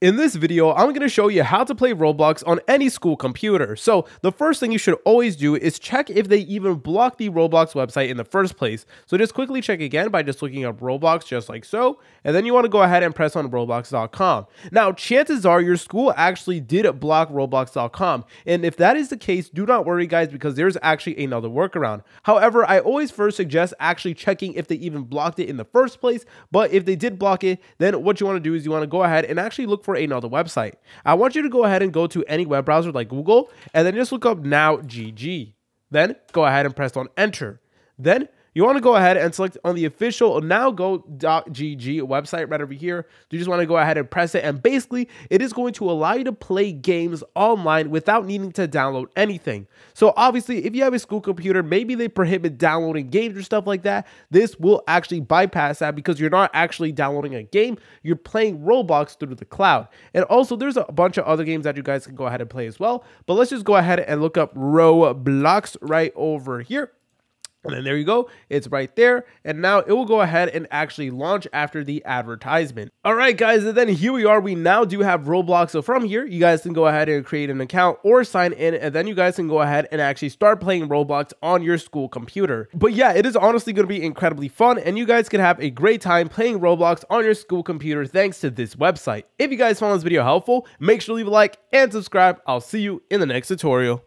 In this video, I'm going to show you how to play Roblox on any school computer. So the first thing you should always do is check if they even block the Roblox website in the first place. So just quickly check again by just looking up Roblox just like so. And then you want to go ahead and press on roblox.com. Now, chances are your school actually did block roblox.com. And if that is the case, do not worry guys because there's actually another workaround. However, I always first suggest actually checking if they even blocked it in the first place. But if they did block it, then what you want to do is you want to go ahead and actually look for another website. I want you to go ahead and go to any web browser like Google and then just look up now GG. Then go ahead and press on enter. Then you want to go ahead and select on the official nowgo.gg website right over here. You just want to go ahead and press it. And basically, it is going to allow you to play games online without needing to download anything. So obviously, if you have a school computer, maybe they prohibit downloading games or stuff like that. This will actually bypass that because you're not actually downloading a game. You're playing Roblox through the cloud. And also, there's a bunch of other games that you guys can go ahead and play as well. But let's just go ahead and look up Roblox right over here. And then there you go. It's right there. And now it will go ahead and actually launch after the advertisement. All right, guys. And then here we are. We now do have Roblox. So from here, you guys can go ahead and create an account or sign in. And then you guys can go ahead and actually start playing Roblox on your school computer. But yeah, it is honestly going to be incredibly fun. And you guys can have a great time playing Roblox on your school computer thanks to this website. If you guys found this video helpful, make sure to leave a like and subscribe. I'll see you in the next tutorial.